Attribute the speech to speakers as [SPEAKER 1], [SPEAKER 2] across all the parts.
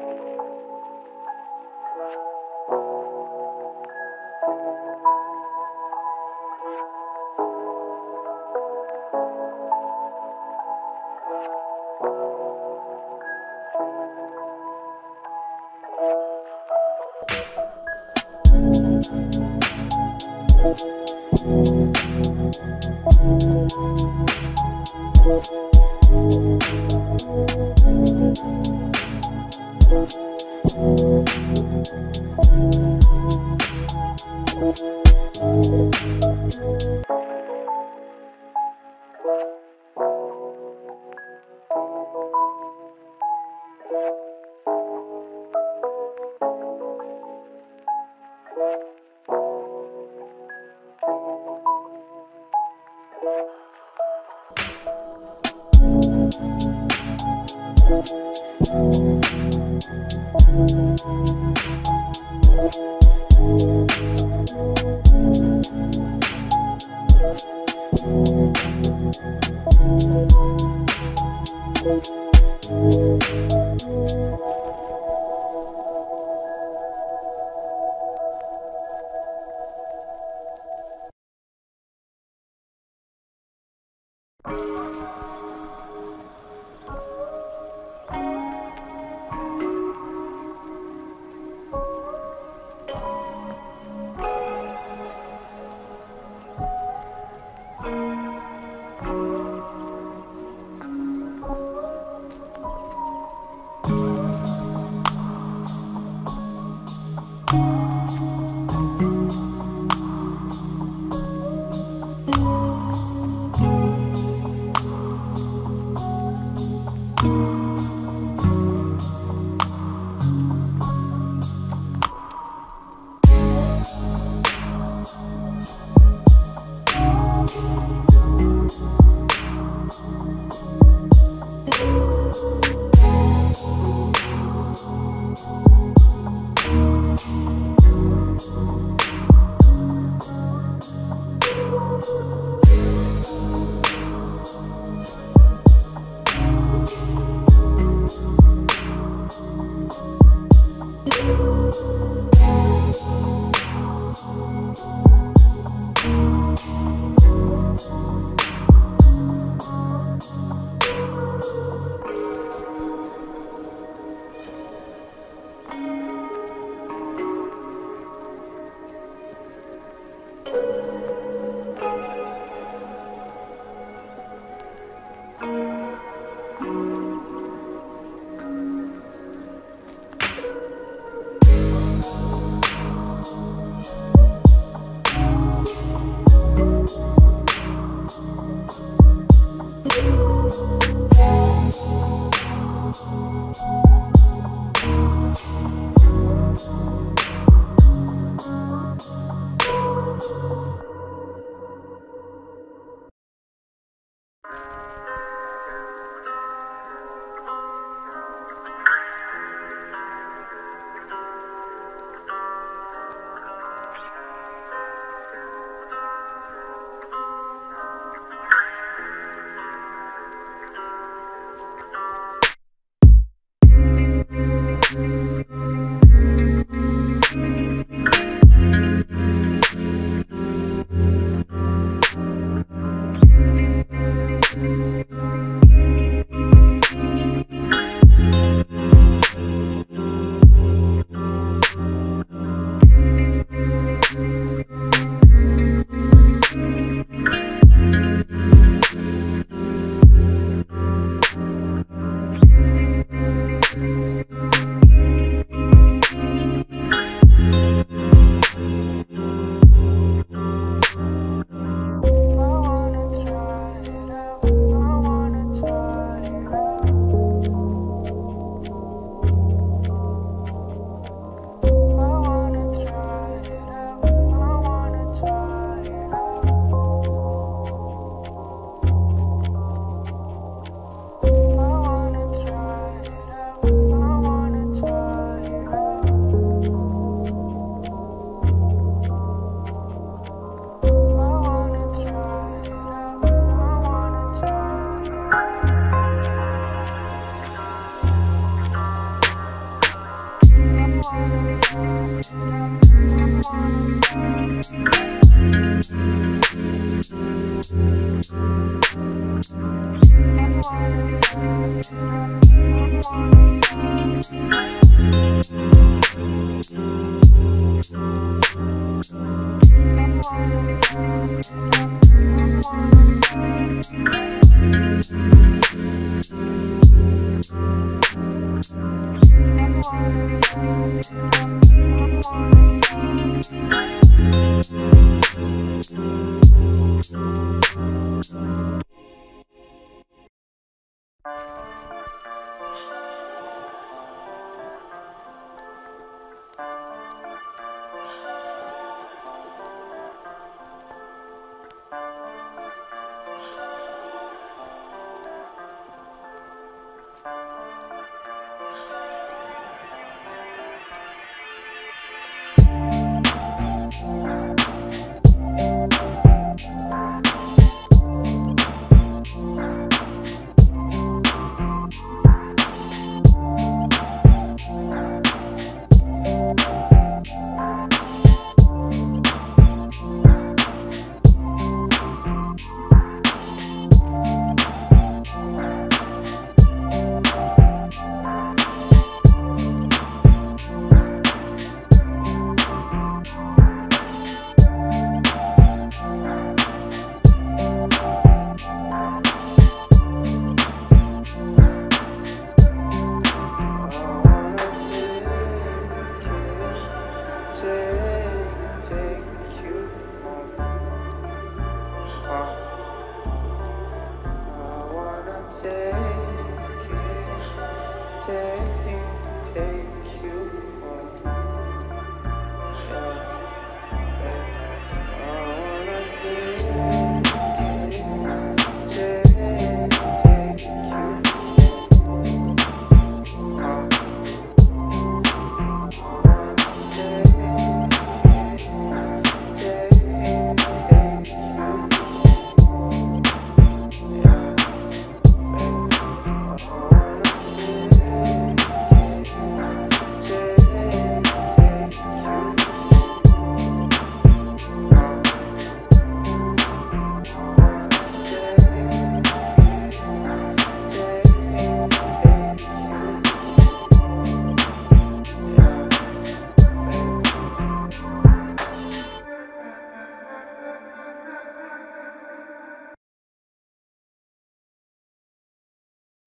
[SPEAKER 1] thank you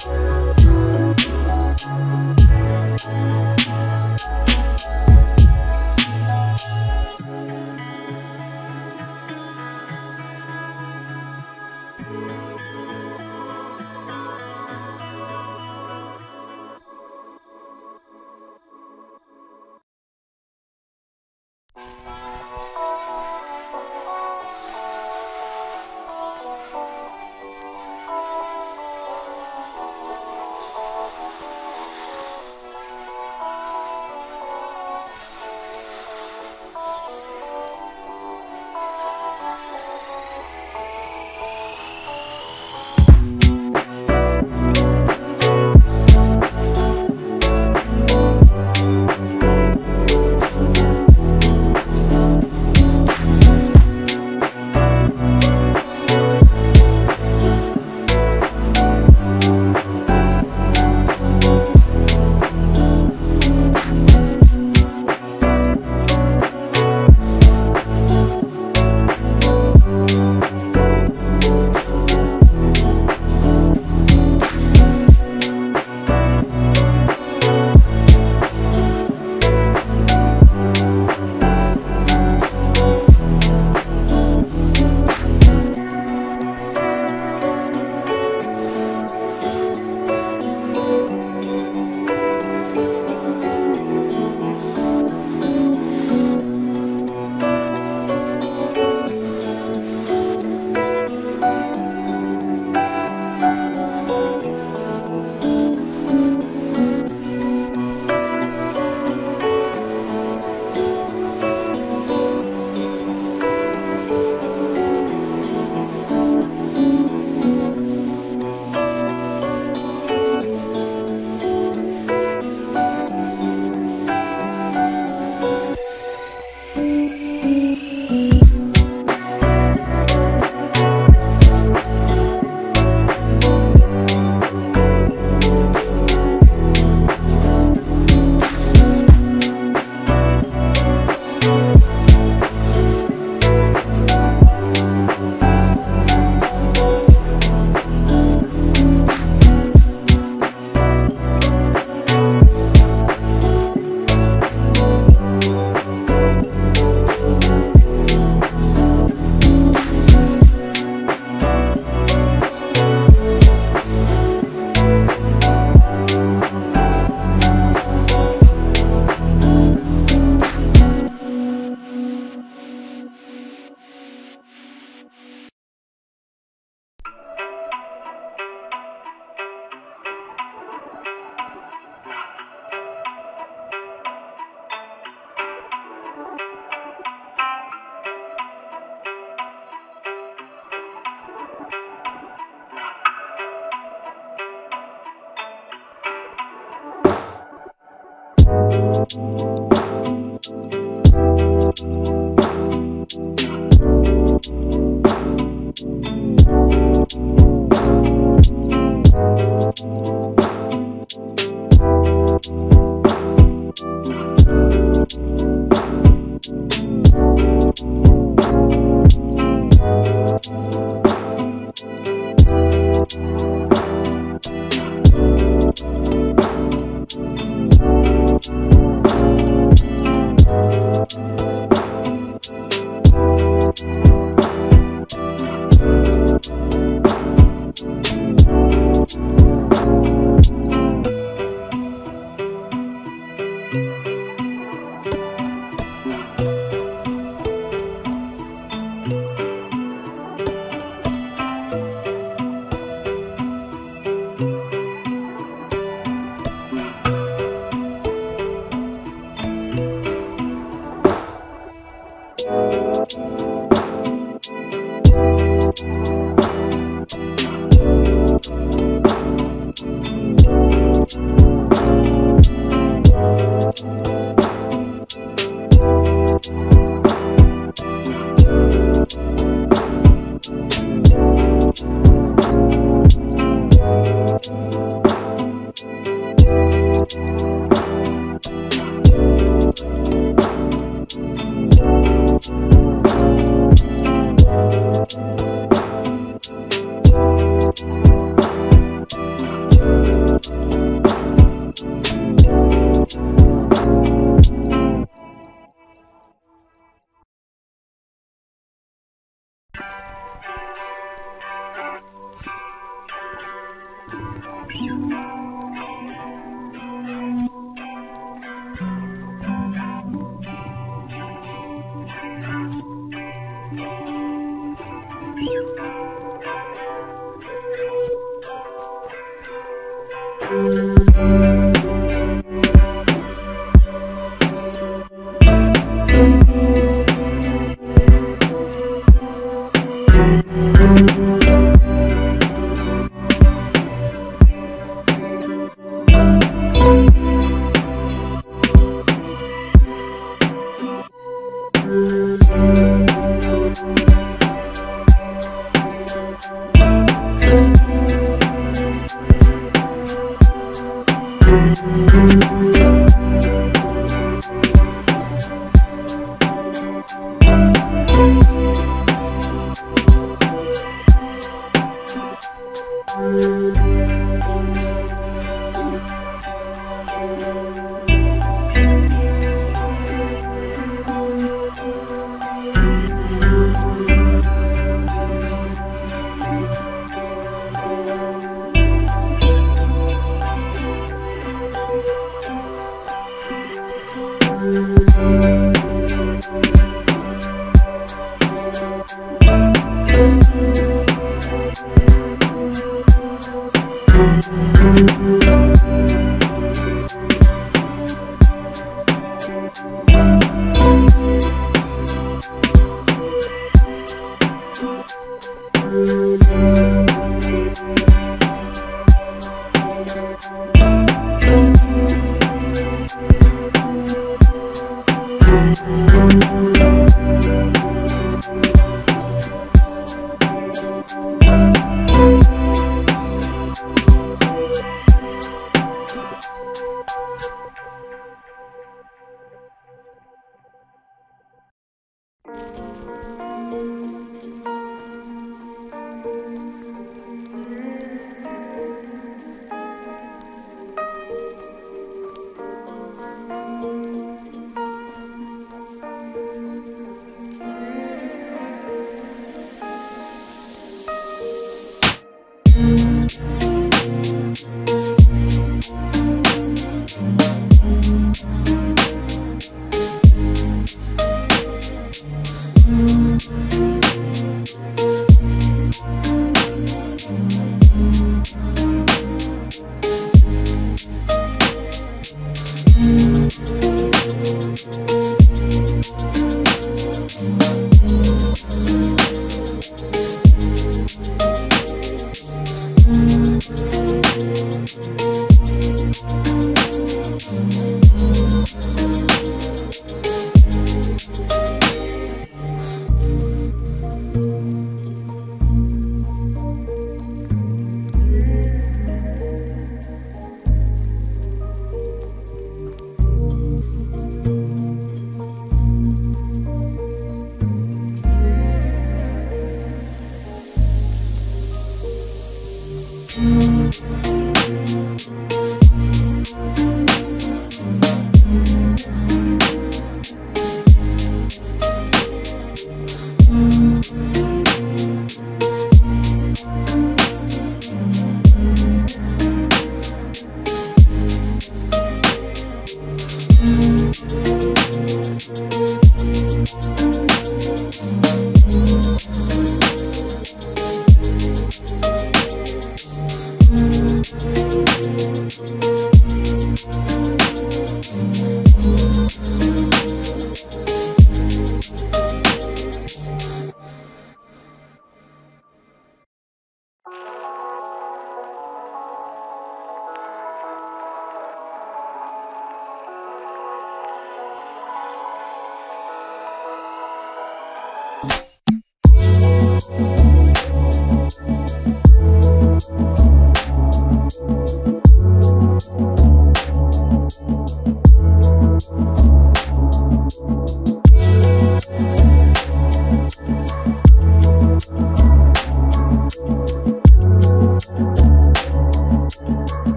[SPEAKER 1] Thank you.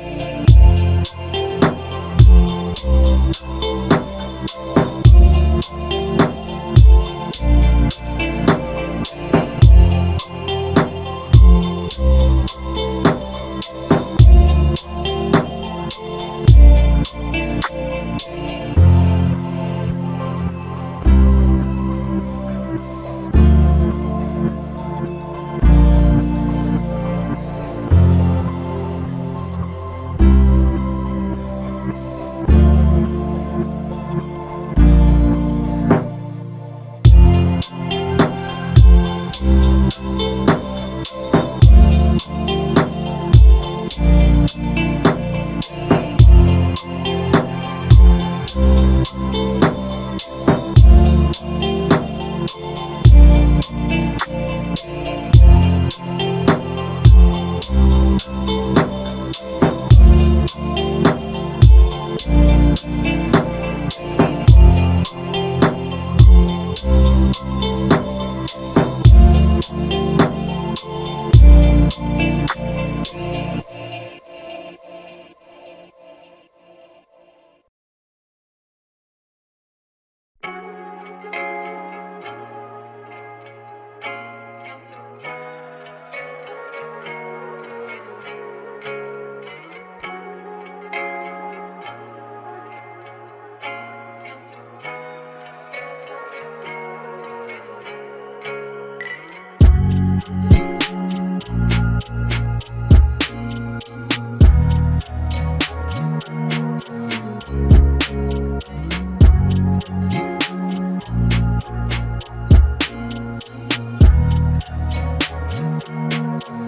[SPEAKER 1] you.